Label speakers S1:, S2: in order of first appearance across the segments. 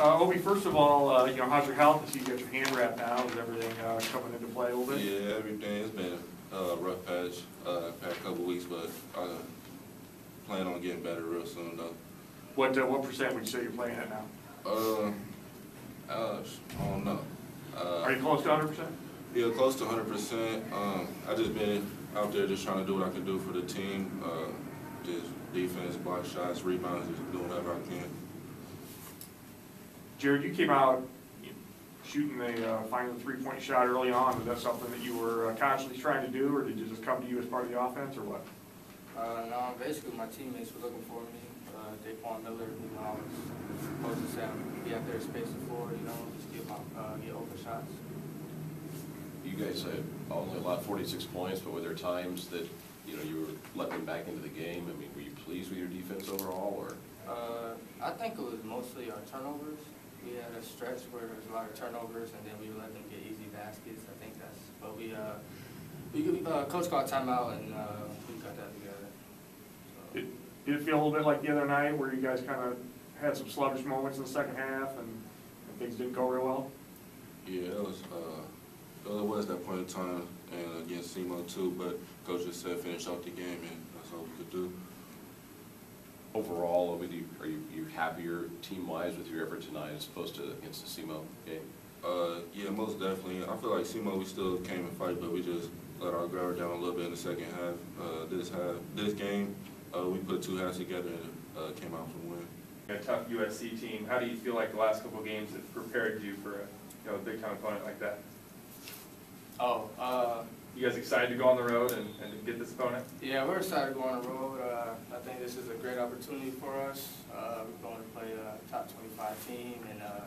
S1: Uh, Obi, first of all, uh, you know, how's your health? I see you got your hand wrapped now. Is everything, uh, coming into play a little bit?
S2: Yeah, everything, it's been a rough patch, uh, past couple weeks, but I plan on getting better real soon though.
S1: What, uh, what percent would you say you're playing at now?
S2: Uh, uh, I don't know.
S1: Are
S2: Uh,
S1: you close to hundred percent?
S2: yeah, close to hundred percent. Um, I just been out there just trying to do what I can do for the team. Uh, just defense, block shots, rebounds, just doing whatever I can.
S1: Jarrid, you came out shooting the, uh, final three-point shot early on. Was that something that you were uh, consciously trying to do, or did it just come to you as part of the offense, or what?
S3: Uh, no, basically my teammates were looking for me. Uh, Daquan Miller, you know, I was supposed to say I'm be out there space the floor, you know, just get my, uh, get open shots.
S4: You guys have only allowed forty-six points, but were there times that, you know, you were letting them back into the game? I mean, were you pleased with your defense overall, or?
S3: Uh, I think it was mostly our turnovers. We had a stretch where there was a lot of turnovers and then we let them get easy baskets. I think that's, but we, uh, we, uh, coach called timeout and, uh, we got that together. So-
S1: Did, did it feel a little bit like the other night, where you guys kind of had some sluggish moments in the second half, and and things didn't go real well?
S2: Yeah, it was, uh, well, it was that point in time, and against SEMO too, but coach just said finish off the game, and that's all we could do.
S4: Overall, with you, are you, you happier team-wise with your effort tonight as opposed to against the SEMO game?
S2: Uh, yeah, most definitely. I feel like SEMO, we still came and fight, but we just let our guard down a little bit in the second half. Uh, this half, this game, uh, we put two halves together and, uh, came out from win.
S5: a tough USC team. How do you feel like the last couple of games have prepared you for a, you know, a big time opponent like that?
S3: Oh, uh,
S5: You guys excited to go on the road and, and get this opponent?
S3: Yeah, we're excited to go on the road. Uh, I think this is a great opportunity for us. Uh, we're going to play a top twenty-five team, and, uh,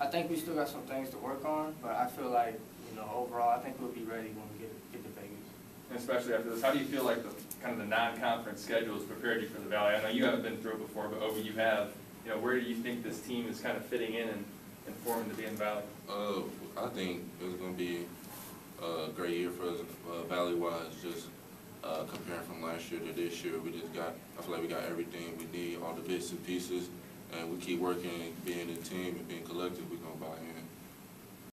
S3: I think we still got some things to work on, but I feel like, you know, overall, I think we'll be ready when we get, get to Vegas.
S5: And especially after this, how do you feel like the, kind of the non-conference schedule has prepared you for the Valley? I know you haven't been through it before, but Obi, you have. You know, where do you think this team is kind of fitting in and, and forming to be in the Valley?
S2: Uh, I think it's gonna be a great year for us, uh, Valley-wise, just, uh, comparing from last year to this year. We just got, I feel like we got everything we need, all the bits and pieces, and we keep working, being a team and being collective, we're gonna buy in.